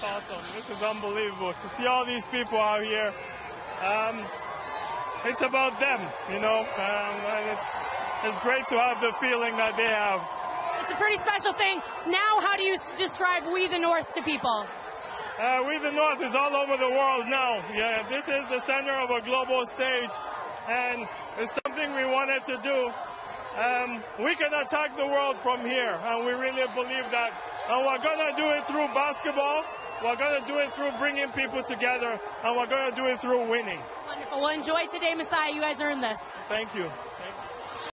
It's awesome. This is unbelievable to see all these people out here. Um, it's about them, you know, um, and it's it's great to have the feeling that they have. It's a pretty special thing. Now, how do you describe We the North to people? Uh, we the North is all over the world now. Yeah, this is the center of a global stage, and it's something we wanted to do. Um, we can attack the world from here, and we really believe that. And we're gonna do it through basketball. We're gonna do it through bringing people together, and we're gonna do it through winning. Wonderful. Well, enjoy today, Masai. You guys earned this. Thank you.